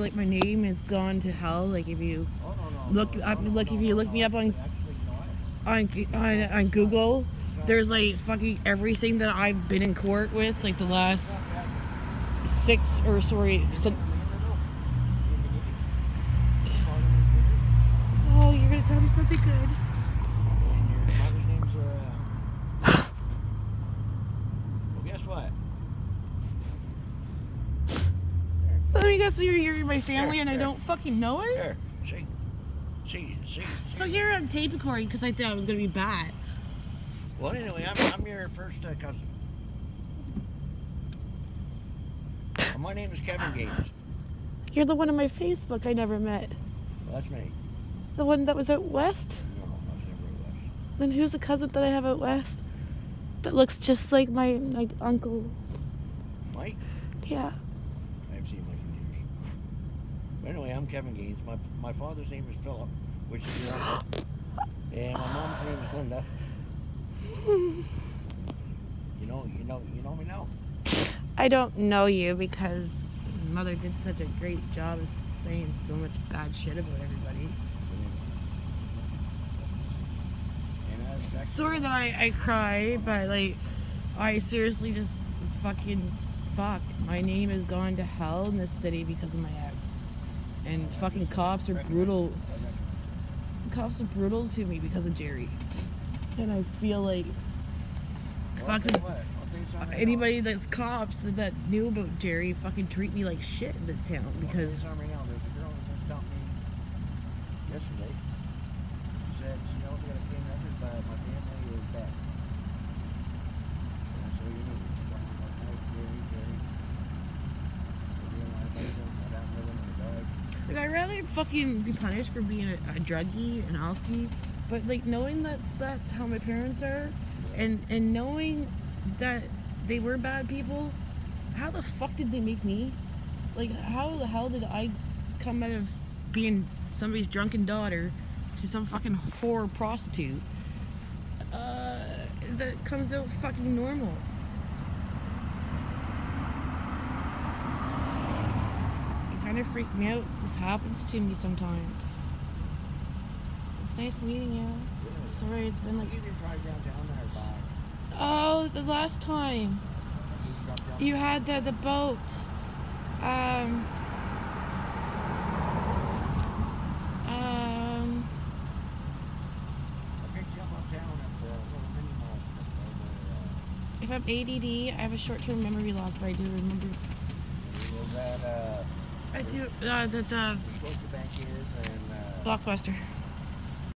like my name is gone to hell. Like if you look up, like if you look me up on on on, on Google, there's like fucking everything that I've been in court with, like the last six or sorry. So, oh, you're gonna tell me something good. And your mother's name's, uh... Well, guess what? Me guess, you're, you're my family Here, and I don't fucking know it. Here, see? See, see? So here I'm tape recording because I thought it was gonna be bad. Well, anyway, I'm, I'm your first uh, cousin. My name is Kevin Gaines. You're the one on my Facebook I never met. Well, that's me. The one that was out west. No, I was never West. Then who's the cousin that I have out west? That looks just like my like uncle. Mike? Yeah. I haven't seen Mike. But anyway, I'm Kevin Gaines. My, my father's name is Philip, which is your uncle. And my mom's name is Linda. You know, you know, you know me now. I don't know you because mother did such a great job of saying so much bad shit about everybody. And that's, that's Sorry that I, I cry, but like I seriously just fucking fuck. My name has gone to hell in this city because of my ex. And fucking cops are brutal. Cops are brutal to me because of Jerry. And I feel like fucking anybody that's cops that knew about Jerry fucking treat me like shit in this town because something right now. There's a girl that just stopped me yesterday. She said she knows I got a clean record, but my family is bad. And so you know, she's talking about Mike, Jerry, Jerry. So you know, I think my dad living in the dog. like I'd rather fucking be punished for being a, a druggie and alky, but like knowing that's that's how my parents are, and and knowing that they were bad people, how the fuck did they make me? Like how the hell did I come out of being somebody's drunken daughter to some fucking whore prostitute? Uh, that comes out fucking normal. It kind of freaked me out. This happens to me sometimes. It's nice meeting you. Sorry, it's been like. Give your drive downtown there, bye. Oh, the last time You you had the the boat. Um. Um. I picked you up uptown at the little mini mall. uh, If I'm ADD, I have a short-term memory loss, but I do remember. It was at uh, I do. Uh, the the Scotia Bank is and uh, blockbuster.